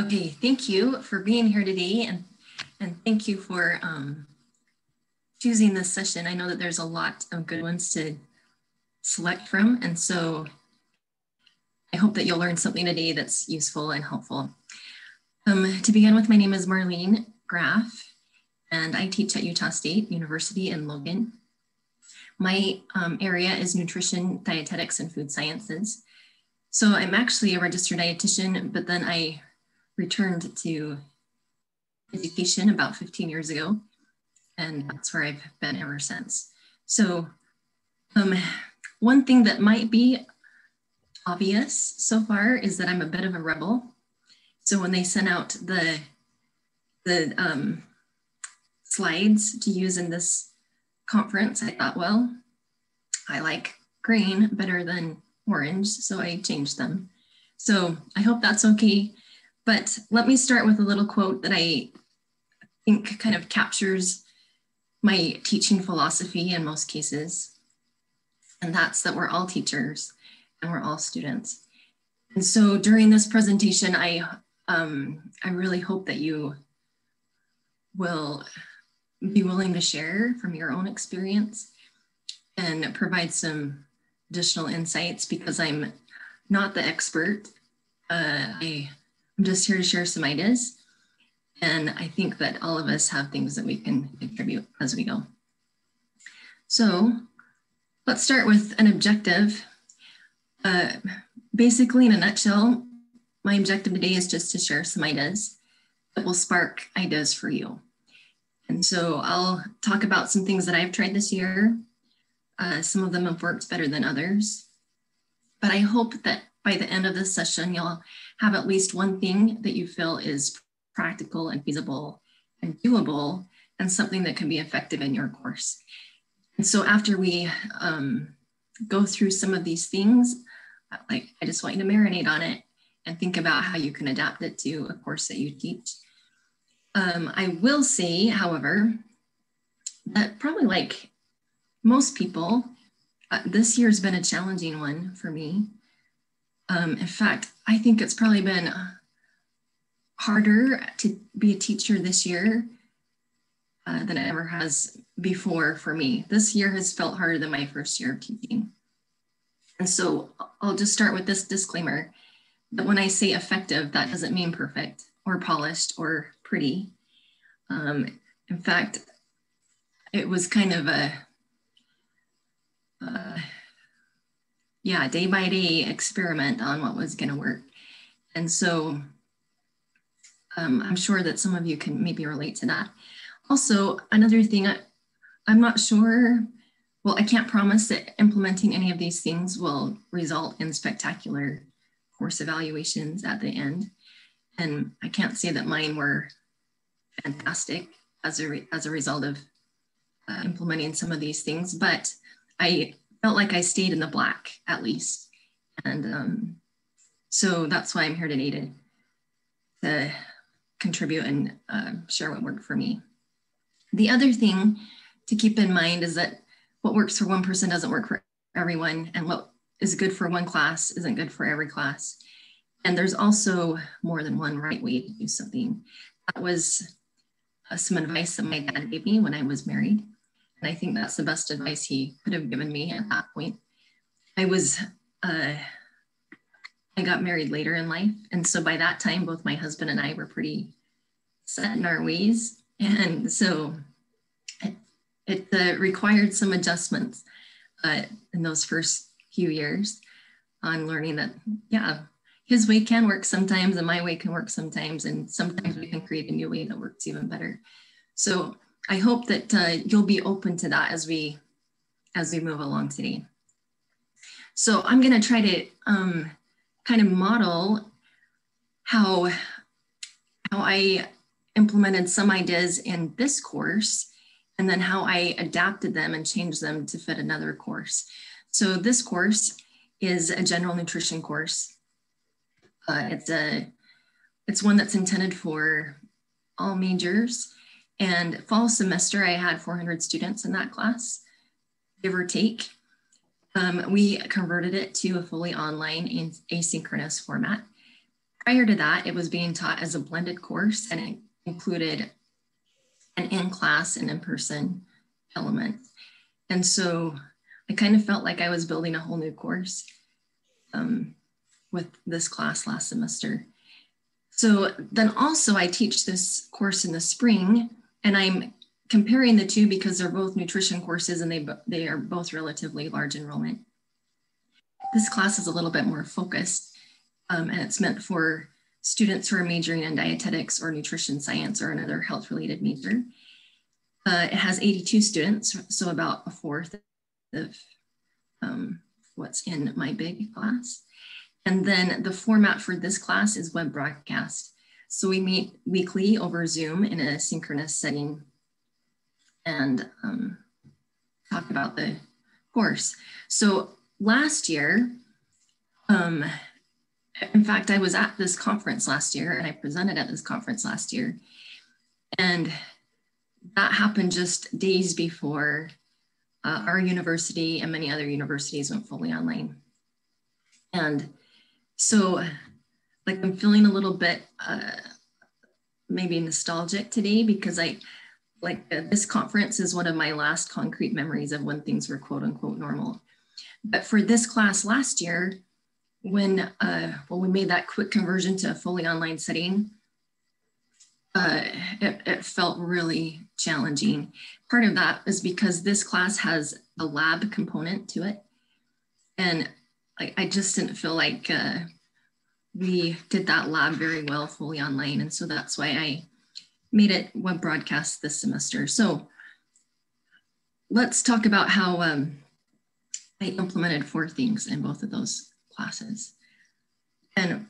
Okay, thank you for being here today and, and thank you for um, choosing this session. I know that there's a lot of good ones to select from and so I hope that you'll learn something today that's useful and helpful. Um, to begin with, my name is Marlene Graf and I teach at Utah State University in Logan. My um, area is nutrition, dietetics, and food sciences. So I'm actually a registered dietitian, but then I returned to education about 15 years ago, and that's where I've been ever since. So, um, one thing that might be obvious so far is that I'm a bit of a rebel. So when they sent out the the um, slides to use in this conference, I thought, well, I like green better than orange, so I changed them. So I hope that's okay. But let me start with a little quote that I think kind of captures my teaching philosophy in most cases. And that's that we're all teachers and we're all students. And so during this presentation, I, um, I really hope that you will be willing to share from your own experience and provide some additional insights because I'm not the expert. Uh, I I'm just here to share some ideas. And I think that all of us have things that we can contribute as we go. So let's start with an objective. Uh, basically, in a nutshell, my objective today is just to share some ideas that will spark ideas for you. And so I'll talk about some things that I've tried this year. Uh, some of them have worked better than others. But I hope that by the end of this session, you'll have at least one thing that you feel is practical and feasible and doable and something that can be effective in your course. And so after we um, go through some of these things, like I just want you to marinate on it and think about how you can adapt it to a course that you teach. Um, I will say, however, that probably like most people, uh, this year's been a challenging one for me. Um, in fact, I think it's probably been harder to be a teacher this year uh, than it ever has before for me. This year has felt harder than my first year of teaching. And so I'll just start with this disclaimer that when I say effective, that doesn't mean perfect or polished or pretty. Um, in fact, it was kind of a, uh, yeah, day by day experiment on what was going to work. And so um, I'm sure that some of you can maybe relate to that. Also, another thing, I, I'm not sure, well, I can't promise that implementing any of these things will result in spectacular course evaluations at the end. And I can't say that mine were fantastic as a, as a result of uh, implementing some of these things, but I felt like I stayed in the black at least. And um, so that's why I'm here today to, to contribute and uh, share what worked for me. The other thing to keep in mind is that what works for one person doesn't work for everyone, and what is good for one class isn't good for every class. And there's also more than one right way to do something. That was uh, some advice that my dad gave me when I was married. And I think that's the best advice he could have given me at that point. I was, uh, I got married later in life. And so by that time, both my husband and I were pretty set in our ways. And so it, it uh, required some adjustments uh, in those first few years on learning that, yeah, his way can work sometimes and my way can work sometimes. And sometimes we can create a new way that works even better. So I hope that uh, you'll be open to that as we as we move along today. So I'm going to try to um, kind of model how how I implemented some ideas in this course and then how I adapted them and changed them to fit another course. So this course is a general nutrition course. Uh, it's a it's one that's intended for all majors and fall semester, I had 400 students in that class, give or take. Um, we converted it to a fully online asynchronous format. prior to that, it was being taught as a blended course and it included an in-class and in-person element. And so I kind of felt like I was building a whole new course um, with this class last semester. So then also I teach this course in the spring and I'm comparing the two because they're both nutrition courses and they, they are both relatively large enrollment. This class is a little bit more focused um, and it's meant for students who are majoring in dietetics or nutrition science or another health related major. Uh, it has 82 students, so about a fourth of um, what's in my big class. And then the format for this class is web broadcast. So we meet weekly over Zoom in a synchronous setting and um, talk about the course. So last year, um, in fact, I was at this conference last year and I presented at this conference last year. And that happened just days before uh, our university and many other universities went fully online. And so, like, I'm feeling a little bit uh, maybe nostalgic today because I, like, uh, this conference is one of my last concrete memories of when things were quote unquote normal. But for this class last year, when uh, well, we made that quick conversion to a fully online setting, uh, it, it, felt really challenging. Part of that is because this class has a lab component to it. And I, I just didn't feel like uh, we did that lab very well fully online. And so that's why I made it web broadcast this semester. So let's talk about how um, I implemented four things in both of those classes. And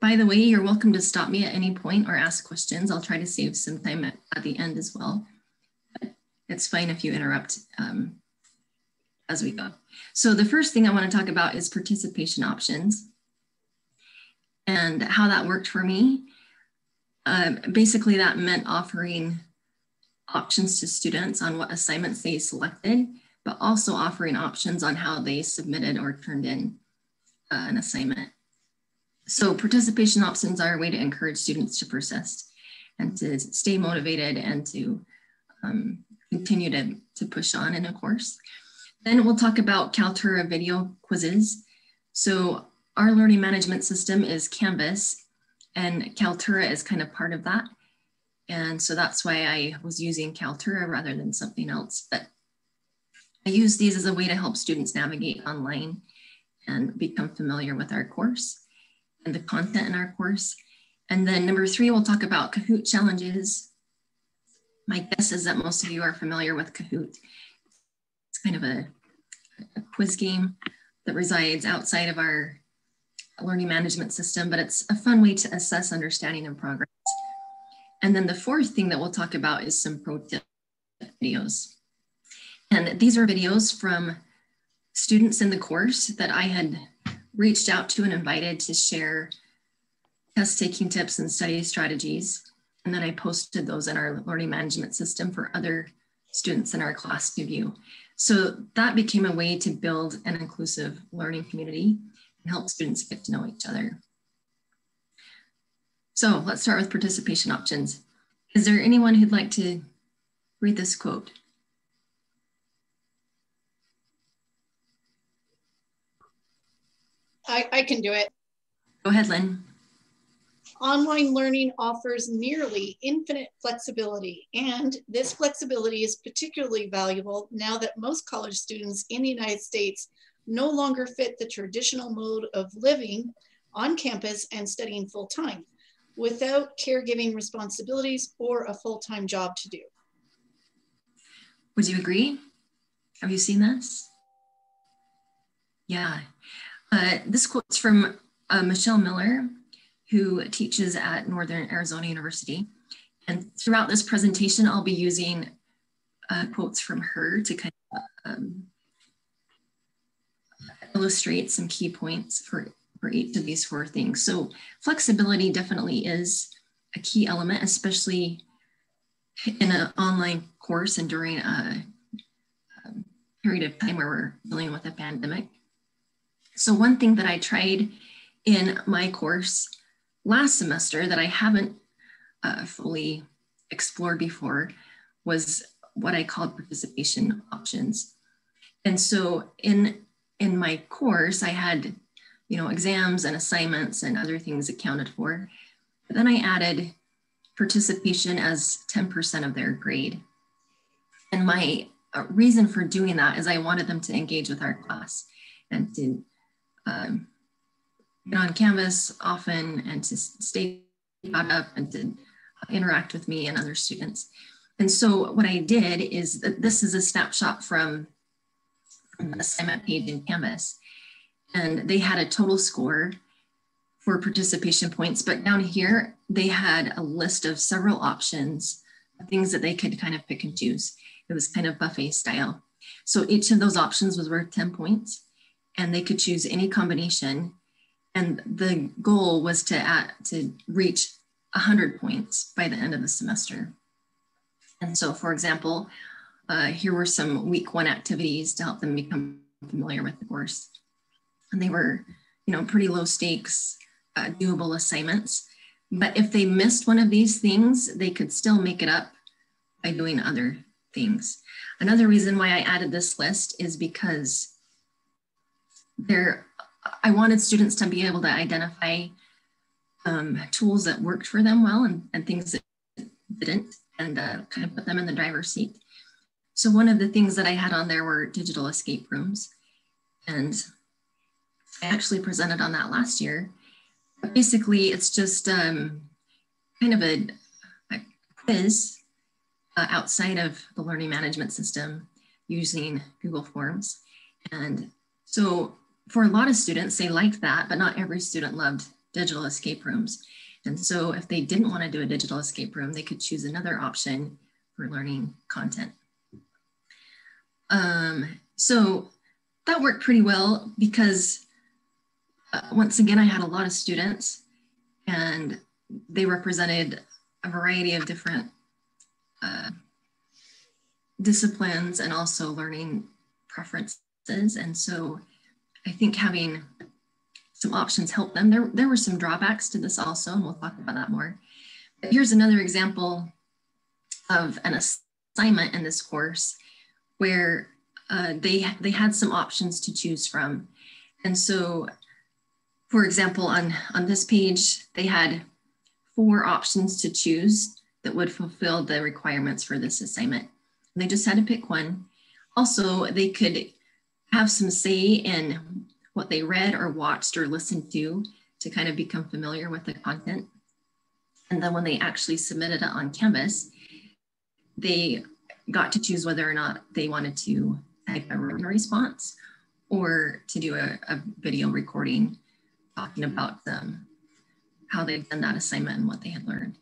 by the way, you're welcome to stop me at any point or ask questions. I'll try to save some time at, at the end as well. But it's fine if you interrupt um, as we go. So the first thing I want to talk about is participation options and how that worked for me. Um, basically, that meant offering options to students on what assignments they selected, but also offering options on how they submitted or turned in uh, an assignment. So participation options are a way to encourage students to persist and to stay motivated and to um, continue to, to push on in a course. Then we'll talk about Kaltura video quizzes. So our learning management system is Canvas and Kaltura is kind of part of that. And so that's why I was using Kaltura rather than something else. But I use these as a way to help students navigate online and become familiar with our course and the content in our course. And then number three, we'll talk about Kahoot challenges. My guess is that most of you are familiar with Kahoot. It's kind of a, a quiz game that resides outside of our learning management system, but it's a fun way to assess understanding and progress. And then the fourth thing that we'll talk about is some pro tip videos. And these are videos from students in the course that I had reached out to and invited to share test taking tips and study strategies. And then I posted those in our learning management system for other students in our class to view. So that became a way to build an inclusive learning community and help students get to know each other. So let's start with participation options. Is there anyone who'd like to read this quote? I, I can do it. Go ahead, Lynn. Online learning offers nearly infinite flexibility, and this flexibility is particularly valuable now that most college students in the United States no longer fit the traditional mode of living on campus and studying full time without caregiving responsibilities or a full time job to do. Would you agree? Have you seen this? Yeah, uh, this quote's from uh, Michelle Miller, who teaches at Northern Arizona University. And throughout this presentation, I'll be using uh, quotes from her to kind of um, illustrate some key points for, for each of these four things. So flexibility definitely is a key element, especially in an online course and during a, a period of time where we're dealing with a pandemic. So one thing that I tried in my course last semester that I haven't uh, fully explored before was what I called participation options. And so in, in my course, I had, you know, exams and assignments and other things accounted for. But then I added participation as 10% of their grade. And my uh, reason for doing that is I wanted them to engage with our class and to um, get on Canvas often and to stay caught up and to interact with me and other students. And so what I did is that this is a snapshot from assignment page in Canvas. And they had a total score for participation points, but down here, they had a list of several options, things that they could kind of pick and choose. It was kind of buffet style. So each of those options was worth 10 points and they could choose any combination. And the goal was to, add, to reach 100 points by the end of the semester. And so, for example, uh, here were some week one activities to help them become familiar with the course. And they were, you know, pretty low stakes, uh, doable assignments. But if they missed one of these things, they could still make it up by doing other things. Another reason why I added this list is because there, I wanted students to be able to identify um, tools that worked for them well and, and things that didn't and uh, kind of put them in the driver's seat. So one of the things that I had on there were digital escape rooms. And I actually presented on that last year. But basically, it's just um, kind of a, a quiz uh, outside of the learning management system using Google Forms. And so for a lot of students, they liked that, but not every student loved digital escape rooms. And so if they didn't want to do a digital escape room, they could choose another option for learning content. Um, so that worked pretty well because uh, once again, I had a lot of students and they represented a variety of different uh, disciplines and also learning preferences. And so I think having some options help them. There, there were some drawbacks to this also, and we'll talk about that more. But here's another example of an assignment in this course where uh, they, they had some options to choose from. And so, for example, on, on this page, they had four options to choose that would fulfill the requirements for this assignment. And they just had to pick one. Also, they could have some say in what they read or watched or listened to to kind of become familiar with the content. And then when they actually submitted it on Canvas, they got to choose whether or not they wanted to type a written response or to do a, a video recording talking about them, how they've done that assignment and what they had learned.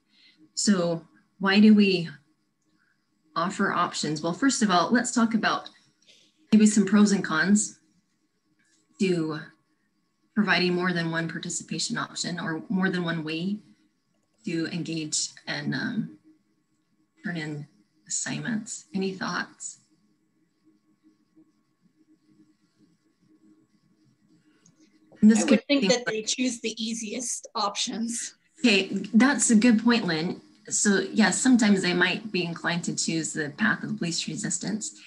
So why do we offer options? Well, first of all, let's talk about maybe some pros and cons to providing more than one participation option or more than one way to engage and um, turn in assignments. Any thoughts? I would think that they choose the easiest options. Okay, that's a good point, Lynn. So yes, sometimes they might be inclined to choose the path of least resistance.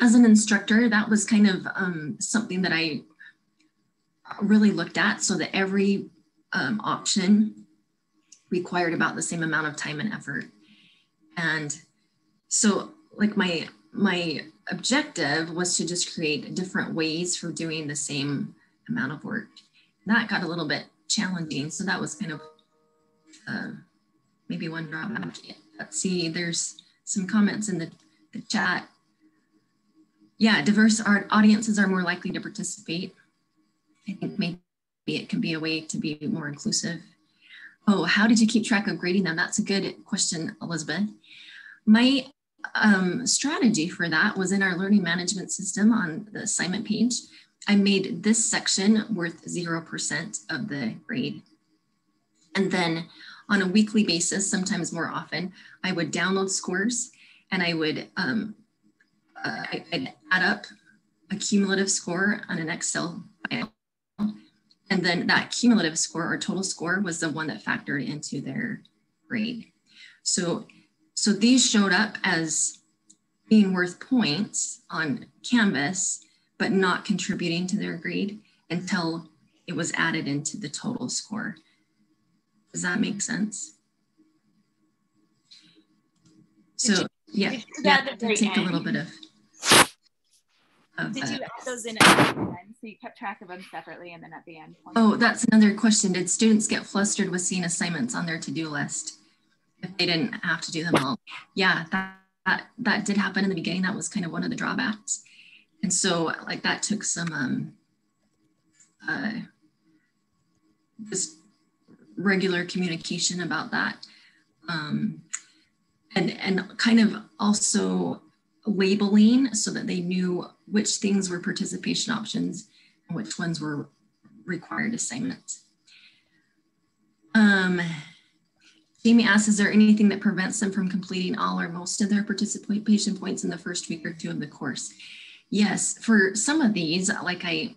As an instructor, that was kind of um, something that I really looked at so that every um, option required about the same amount of time and effort. And so like my, my objective was to just create different ways for doing the same amount of work. That got a little bit challenging. So that was kind of uh, maybe one drawback. Let's see, there's some comments in the, the chat. Yeah, diverse art audiences are more likely to participate. I think maybe it can be a way to be more inclusive. Oh, how did you keep track of grading them? That's a good question, Elizabeth. My um, strategy for that was in our learning management system on the assignment page. I made this section worth 0% of the grade. And then on a weekly basis, sometimes more often, I would download scores and I would um, uh, I'd add up a cumulative score on an Excel file And then that cumulative score or total score was the one that factored into their grade. So, so these showed up as being worth points on Canvas, but not contributing to their grade until it was added into the total score. Does that make sense? So yeah, yeah take a little bit of. of Did uh, you add those in at the end? So you kept track of them separately and then at the end? Oh, that's another question. Did students get flustered with seeing assignments on their to-do list if they didn't have to do them all? Yeah, that, that, that did happen in the beginning. That was kind of one of the drawbacks. And so like that took some um, uh, just regular communication about that. Um, and, and kind of also labeling so that they knew which things were participation options and which ones were required assignments. Um, Jamie asks, is there anything that prevents them from completing all or most of their participation points in the first week or two of the course? Yes, for some of these, like I,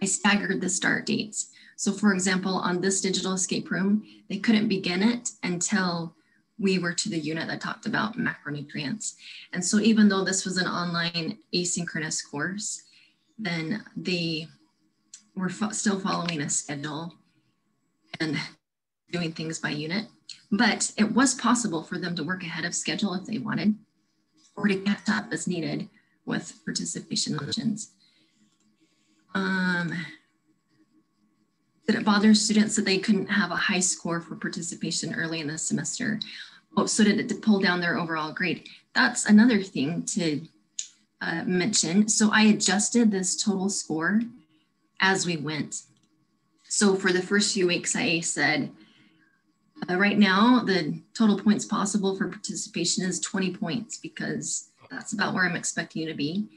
I staggered the start dates. So for example, on this digital escape room, they couldn't begin it until we were to the unit that talked about macronutrients. And so even though this was an online asynchronous course, then they were fo still following a schedule and doing things by unit. But it was possible for them to work ahead of schedule if they wanted, or to catch up as needed with participation options. Um, did it bother students that they couldn't have a high score for participation early in the semester? Oh, so did it pull down their overall grade? That's another thing to uh, mention. So I adjusted this total score as we went. So for the first few weeks, I said, uh, right now, the total points possible for participation is 20 points because that's about where I'm expecting you to be.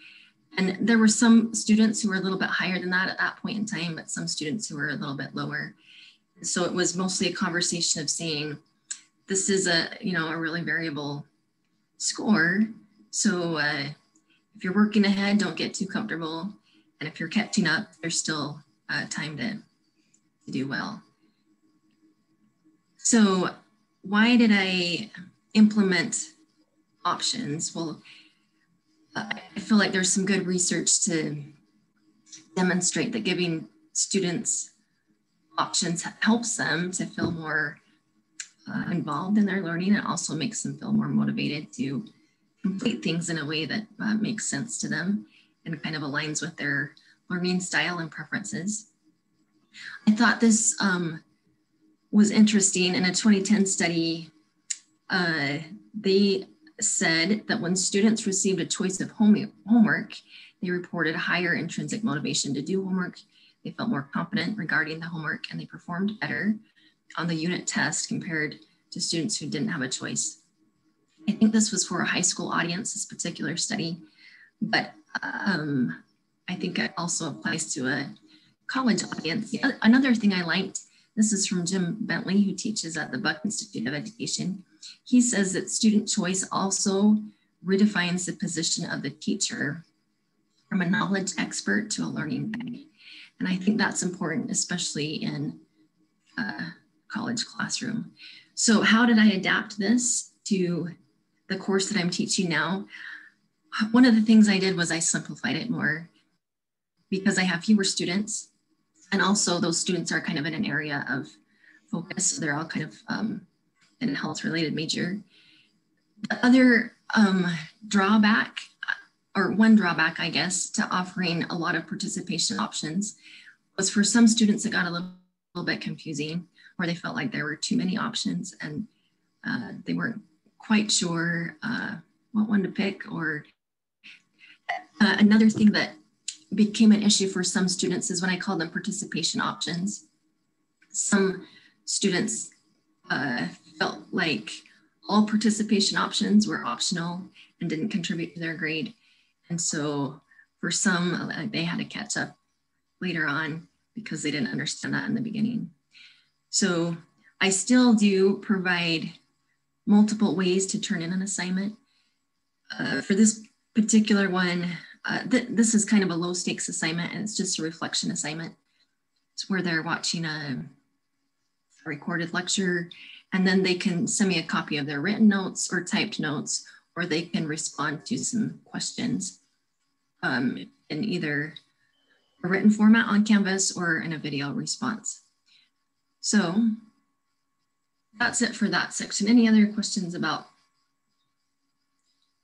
And there were some students who were a little bit higher than that at that point in time, but some students who were a little bit lower. So it was mostly a conversation of saying, this is a, you know, a really variable score. So uh, if you're working ahead, don't get too comfortable. And if you're catching up, there's still uh, time to, to do well. So why did I implement options? Well, I feel like there's some good research to demonstrate that giving students options helps them to feel more uh, involved in their learning and also makes them feel more motivated to complete things in a way that uh, makes sense to them and kind of aligns with their learning style and preferences. I thought this um, was interesting. In a 2010 study, uh, they said that when students received a choice of home, homework, they reported higher intrinsic motivation to do homework. They felt more confident regarding the homework and they performed better on the unit test compared to students who didn't have a choice. I think this was for a high school audience, this particular study, but um, I think it also applies to a college audience. Another thing I liked, this is from Jim Bentley, who teaches at the Buck Institute of Education. He says that student choice also redefines the position of the teacher from a knowledge expert to a learning guide. And I think that's important, especially in uh, college classroom. So how did I adapt this to the course that I'm teaching now? One of the things I did was I simplified it more because I have fewer students and also those students are kind of in an area of focus. So they're all kind of um, in a health related major. The other um, drawback or one drawback, I guess, to offering a lot of participation options was for some students, it got a little, little bit confusing where they felt like there were too many options and uh, they weren't quite sure uh, what one to pick. Or uh, another thing that became an issue for some students is when I call them participation options. Some students uh, felt like all participation options were optional and didn't contribute to their grade. And so for some, uh, they had to catch up later on because they didn't understand that in the beginning. So I still do provide multiple ways to turn in an assignment. Uh, for this particular one, uh, th this is kind of a low stakes assignment and it's just a reflection assignment. It's where they're watching a, a recorded lecture and then they can send me a copy of their written notes or typed notes, or they can respond to some questions um, in either a written format on Canvas or in a video response. So that's it for that section. Any other questions about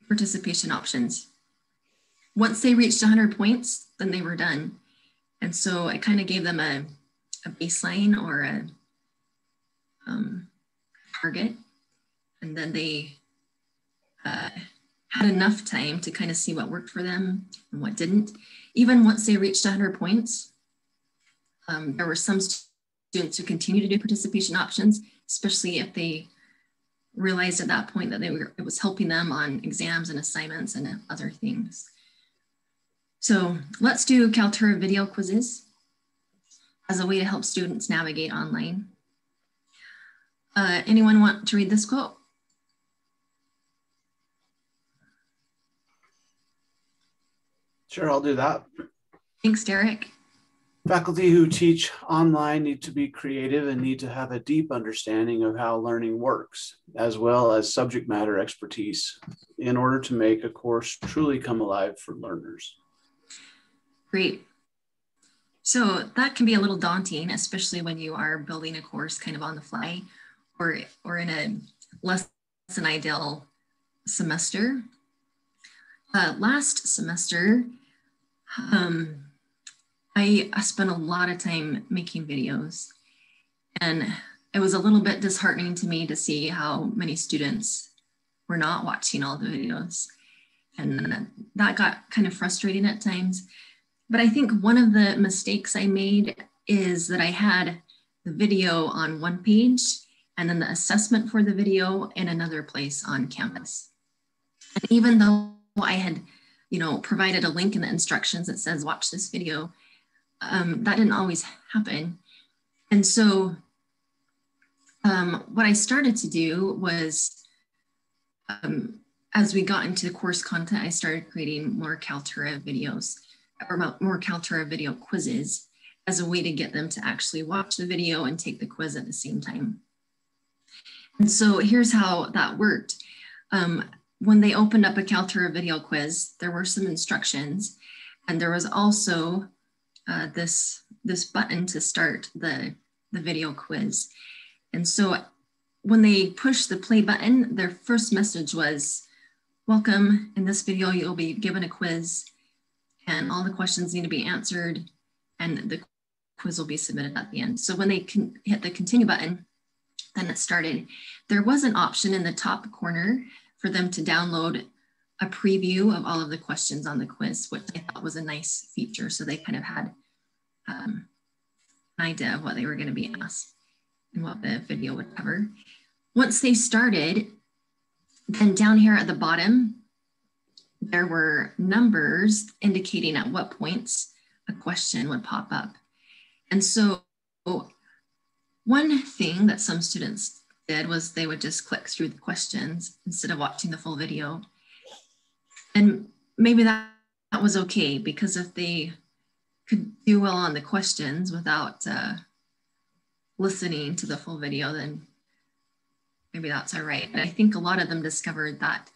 participation options? Once they reached 100 points, then they were done. And so I kind of gave them a, a baseline or a um, target. And then they uh, had enough time to kind of see what worked for them and what didn't. Even once they reached 100 points, um, there were some students who continued to do participation options, especially if they realized at that point that they were, it was helping them on exams and assignments and other things. So let's do Kaltura video quizzes as a way to help students navigate online. Uh, anyone want to read this quote? Sure, I'll do that. Thanks, Derek. Faculty who teach online need to be creative and need to have a deep understanding of how learning works, as well as subject matter expertise, in order to make a course truly come alive for learners. Great. So that can be a little daunting, especially when you are building a course kind of on the fly or, or in a less than ideal semester. Uh, last semester, um, I, I spent a lot of time making videos and it was a little bit disheartening to me to see how many students were not watching all the videos. And that got kind of frustrating at times. But I think one of the mistakes I made is that I had the video on one page and then the assessment for the video in another place on Canvas. And even though I had, you know, provided a link in the instructions that says watch this video, um, that didn't always happen. And so um, what I started to do was, um, as we got into the course content, I started creating more Kaltura videos or more Kaltura video quizzes as a way to get them to actually watch the video and take the quiz at the same time. And so here's how that worked. Um, when they opened up a Kaltura video quiz, there were some instructions and there was also uh, this, this button to start the, the video quiz. And so when they pushed the play button, their first message was, welcome, in this video you'll be given a quiz and all the questions need to be answered and the quiz will be submitted at the end. So when they can hit the continue button, then it started. There was an option in the top corner for them to download a preview of all of the questions on the quiz, which I thought was a nice feature. So they kind of had um, an idea of what they were going to be asked and what the video would cover. Once they started, then down here at the bottom, there were numbers indicating at what points a question would pop up. And so one thing that some students did was they would just click through the questions instead of watching the full video. And maybe that, that was okay because if they could do well on the questions without uh, listening to the full video, then maybe that's all right. And I think a lot of them discovered that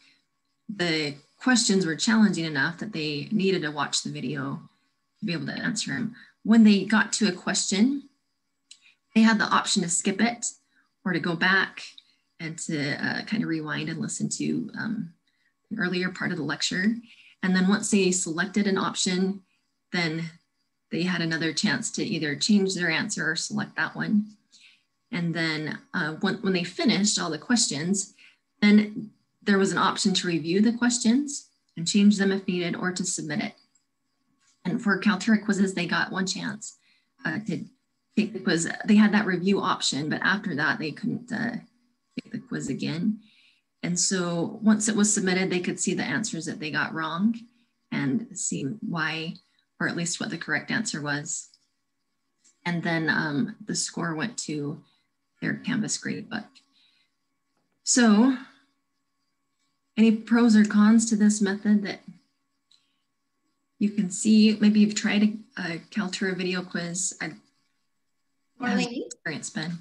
the questions were challenging enough that they needed to watch the video to be able to answer them. When they got to a question, they had the option to skip it or to go back and to uh, kind of rewind and listen to um, an earlier part of the lecture. And then once they selected an option, then they had another chance to either change their answer or select that one. And then uh, when, when they finished all the questions, then there was an option to review the questions and change them if needed or to submit it. And for Kaltura quizzes, they got one chance uh, to take the quiz. They had that review option, but after that, they couldn't uh, take the quiz again. And so once it was submitted, they could see the answers that they got wrong and see why, or at least what the correct answer was. And then um, the score went to their Canvas gradebook. So any pros or cons to this method that you can see? Maybe you've tried a, a Kaltura video quiz. I Marlene, experience been?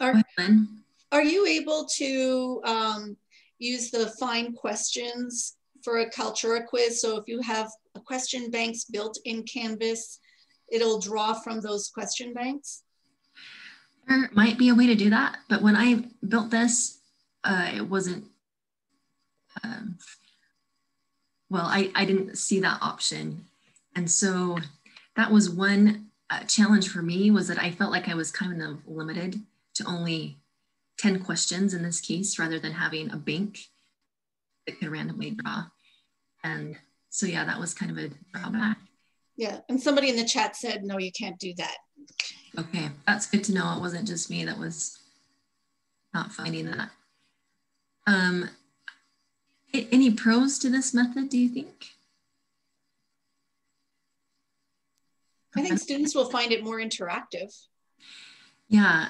are, ahead, are you able to um, use the find questions for a Kaltura quiz? So if you have a question banks built in Canvas, it'll draw from those question banks? There might be a way to do that, but when I built this, uh, it wasn't, um, well, I, I didn't see that option. And so that was one uh, challenge for me was that I felt like I was kind of limited to only 10 questions in this case, rather than having a bank that could randomly draw. And so, yeah, that was kind of a drawback. Yeah, and somebody in the chat said, no, you can't do that. Okay, that's good to know. It wasn't just me that was not finding that. Um, any pros to this method, do you think? I think students will find it more interactive. Yeah,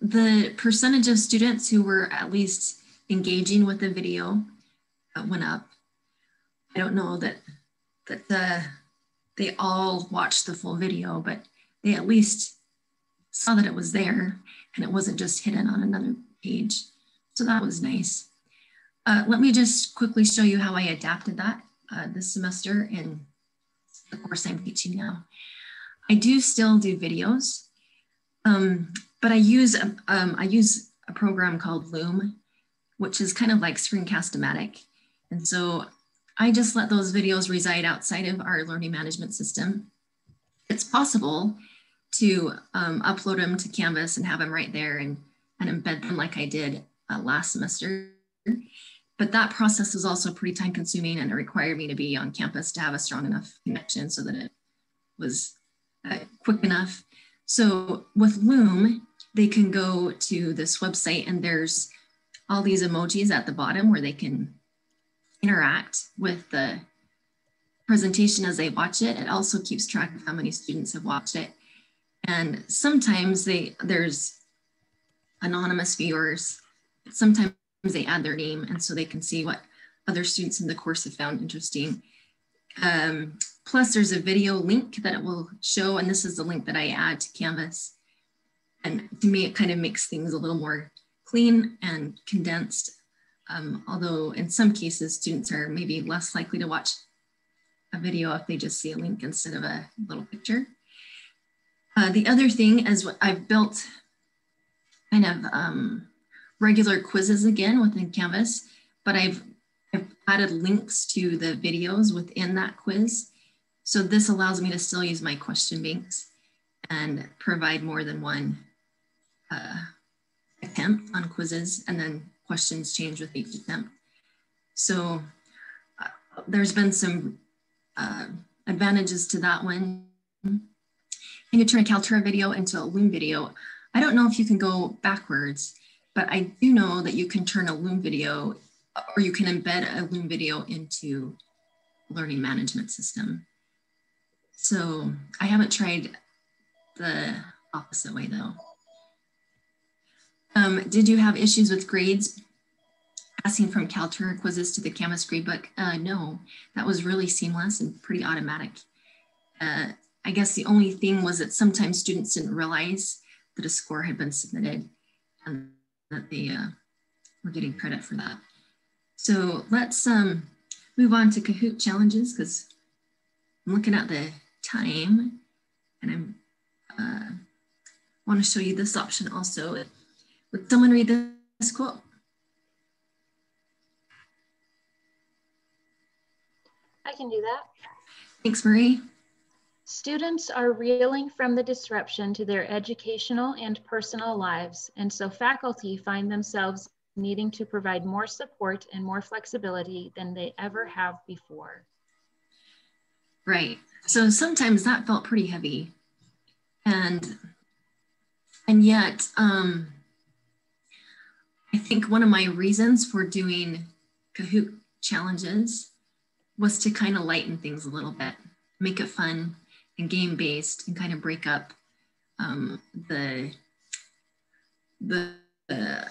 the percentage of students who were at least engaging with the video uh, went up. I don't know that that uh, they all watched the full video, but they at least saw that it was there and it wasn't just hidden on another page. So that was nice. Uh, let me just quickly show you how I adapted that uh, this semester in the course I'm teaching now. I do still do videos, um, but I use a, um, I use a program called Loom, which is kind of like Screencast-O-Matic. And so I just let those videos reside outside of our learning management system. It's possible to um, upload them to Canvas and have them right there and, and embed them like I did uh, last semester. But that process was also pretty time consuming and it required me to be on campus to have a strong enough connection so that it was uh, quick enough. So with Loom, they can go to this website and there's all these emojis at the bottom where they can interact with the presentation as they watch it. It also keeps track of how many students have watched it. And sometimes they there's anonymous viewers. Sometimes they add their name and so they can see what other students in the course have found interesting. Um, plus there's a video link that it will show and this is the link that I add to Canvas. And to me, it kind of makes things a little more clean and condensed. Um, although in some cases, students are maybe less likely to watch a video if they just see a link instead of a little picture. Uh, the other thing is what I've built kind of um, regular quizzes again within Canvas, but I've, I've added links to the videos within that quiz. So this allows me to still use my question banks and provide more than one uh, attempt on quizzes and then questions change with each attempt. So uh, there's been some uh, advantages to that one. Can you turn a Kaltura video into a Loom video? I don't know if you can go backwards, but I do know that you can turn a Loom video or you can embed a Loom video into learning management system. So I haven't tried the opposite way though. Um, did you have issues with grades passing from Kaltura quizzes to the Canvas gradebook? Uh, no, that was really seamless and pretty automatic. Uh, I guess the only thing was that sometimes students didn't realize that a score had been submitted and that they uh, were getting credit for that. So let's um, move on to Kahoot challenges because I'm looking at the time and I'm uh, want to show you this option also. Would someone read this quote? I can do that. Thanks, Marie. Students are reeling from the disruption to their educational and personal lives, and so faculty find themselves needing to provide more support and more flexibility than they ever have before. Right. So sometimes that felt pretty heavy. And and yet um I think one of my reasons for doing Kahoot challenges was to kind of lighten things a little bit, make it fun and game based, and kind of break up um, the the the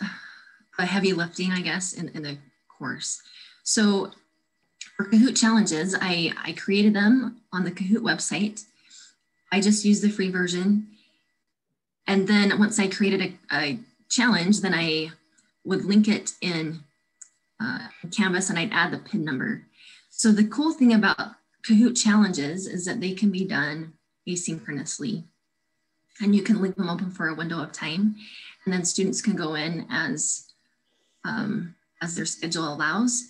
heavy lifting, I guess, in, in the course. So for Kahoot challenges, I, I created them on the Kahoot website. I just used the free version And then once I created a, a challenge, then I would link it in uh, Canvas and I'd add the pin number. So the cool thing about Kahoot challenges is that they can be done asynchronously. And you can leave them open for a window of time and then students can go in as um, as their schedule allows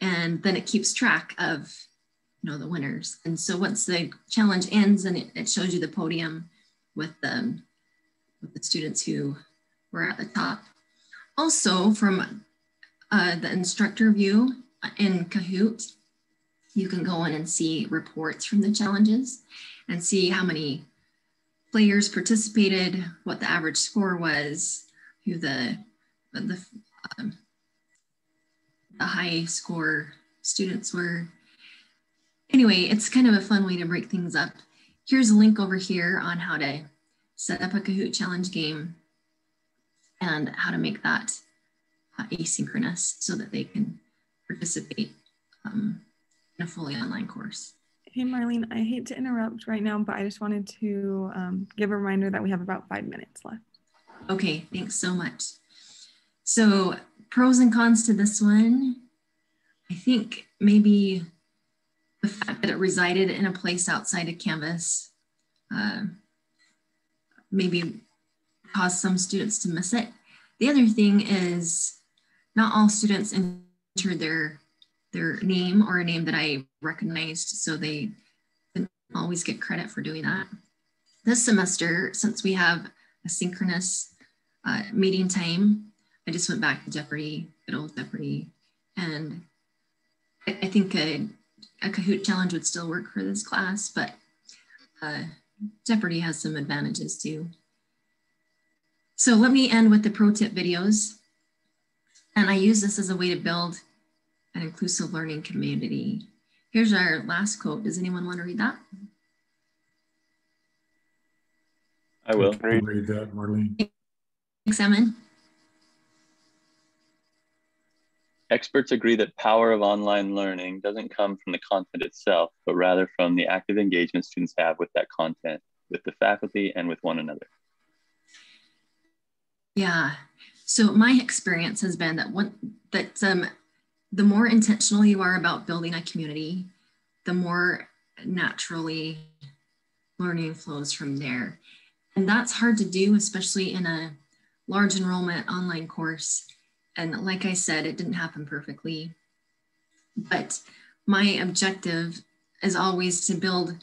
and then it keeps track of you know the winners. And so once the challenge ends and it, it shows you the podium with the with the students who were at the top. Also from uh, the instructor view in kahoot you can go in and see reports from the challenges and see how many players participated, what the average score was, who the the, um, the high score students were. Anyway, it's kind of a fun way to break things up. Here's a link over here on how to set up a Kahoot challenge game and how to make that uh, asynchronous so that they can participate um, a fully online course. Hey, Marlene, I hate to interrupt right now, but I just wanted to um, give a reminder that we have about five minutes left. Okay, thanks so much. So pros and cons to this one, I think maybe the fact that it resided in a place outside of Canvas uh, maybe caused some students to miss it. The other thing is not all students enter their their name or a name that I recognized, so they didn't always get credit for doing that. This semester, since we have a synchronous uh, meeting time, I just went back to Jeopardy, good old Jeopardy, and I, I think a, a, Kahoot challenge would still work for this class, but uh, Jeopardy has some advantages too. So let me end with the pro tip videos. And I use this as a way to build an inclusive learning community. Here's our last quote. Does anyone want to read that? I will. I read that, Marlene. Thanks, Emin. Experts agree that power of online learning doesn't come from the content itself, but rather from the active engagement students have with that content, with the faculty and with one another. Yeah. So my experience has been that one that um, the more intentional you are about building a community, the more naturally learning flows from there. And that's hard to do, especially in a large enrollment online course. And like I said, it didn't happen perfectly. But my objective is always to build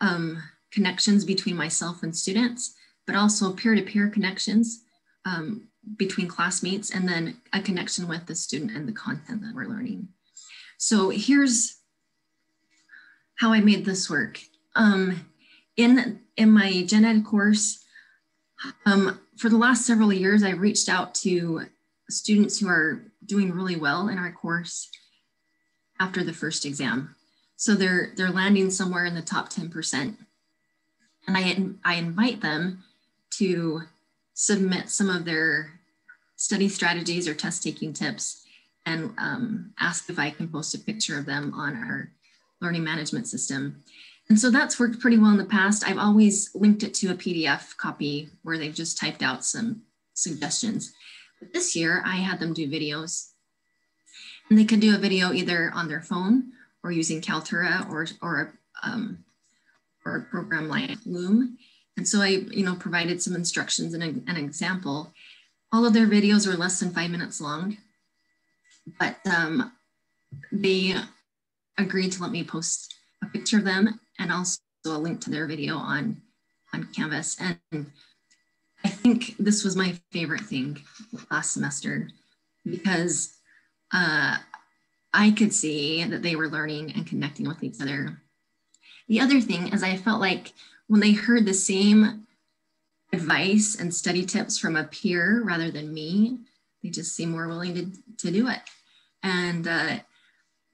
um, connections between myself and students, but also peer to peer connections um, between classmates and then a connection with the student and the content that we're learning. So here's how I made this work. Um, in, in my gen ed course, um, for the last several years, I reached out to students who are doing really well in our course after the first exam. So they're, they're landing somewhere in the top 10%. And I, I invite them to submit some of their study strategies or test taking tips and um, ask if I can post a picture of them on our learning management system. And so that's worked pretty well in the past. I've always linked it to a PDF copy where they've just typed out some suggestions. But this year I had them do videos and they could do a video either on their phone or using Kaltura or, or, um, or a program like Loom. And so I, you know, provided some instructions and a, an example. All of their videos are less than five minutes long, but um, they agreed to let me post a picture of them and also a link to their video on, on Canvas. And I think this was my favorite thing last semester because uh, I could see that they were learning and connecting with each other. The other thing is I felt like when they heard the same advice and study tips from a peer rather than me, they just seem more willing to, to do it. And uh,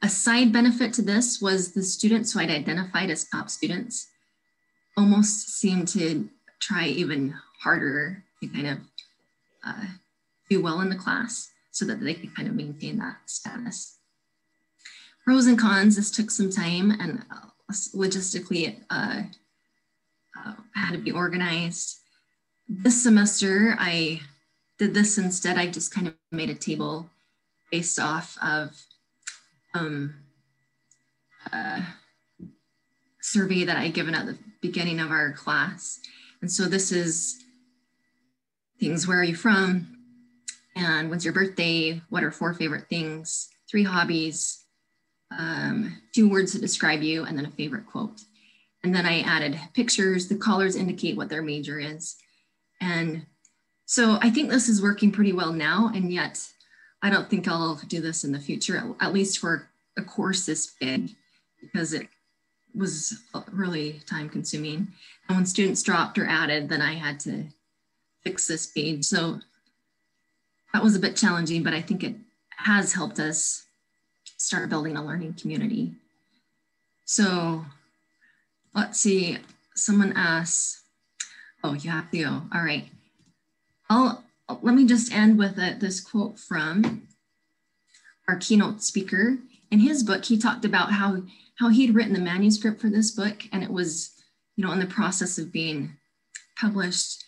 a side benefit to this was the students who I'd identified as top students almost seemed to try even harder to kind of uh, do well in the class so that they could kind of maintain that status. Pros and cons, this took some time and uh, logistically uh, uh, had to be organized. This semester, I did this instead. I just kind of made a table based off of um, a survey that I given at the beginning of our class. And so this is things, where are you from? And when's your birthday? What are four favorite things? Three hobbies, um, two words to describe you, and then a favorite quote. And then I added pictures. The colors indicate what their major is. And so I think this is working pretty well now. And yet I don't think I'll do this in the future, at least for a course this big, because it was really time consuming. And when students dropped or added, then I had to fix this page. So that was a bit challenging, but I think it has helped us start building a learning community. So let's see, someone asks, oh, you have to. All right. I'll, let me just end with a, this quote from our keynote speaker. In his book, he talked about how, how he'd written the manuscript for this book and it was, you know, in the process of being published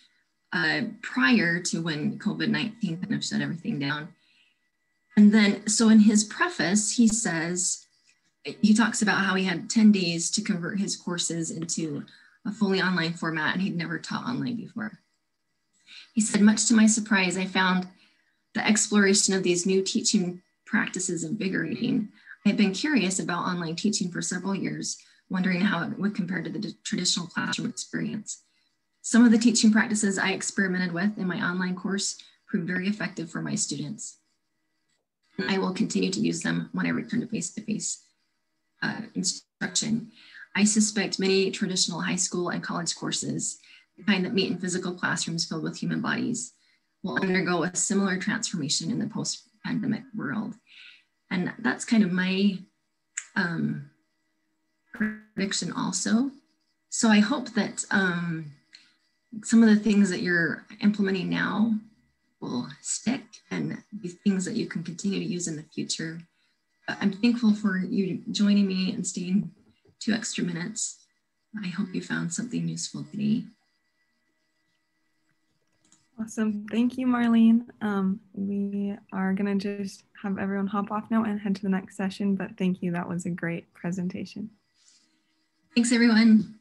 uh, prior to when COVID-19 kind of shut everything down. And then, so in his preface, he says, he talks about how he had 10 days to convert his courses into a fully online format and he'd never taught online before. He said, much to my surprise, I found the exploration of these new teaching practices invigorating. I had been curious about online teaching for several years, wondering how it would compare to the traditional classroom experience. Some of the teaching practices I experimented with in my online course proved very effective for my students. And I will continue to use them when I return to face-to-face uh, instruction. I suspect many traditional high school and college courses, the kind that meet in physical classrooms filled with human bodies, will undergo a similar transformation in the post-pandemic world. And that's kind of my um, prediction also. So I hope that um, some of the things that you're implementing now will stick and be things that you can continue to use in the future. I'm thankful for you joining me and staying two extra minutes. I hope you found something useful today. Awesome. Thank you, Marlene. Um, we are going to just have everyone hop off now and head to the next session, but thank you. That was a great presentation. Thanks, everyone.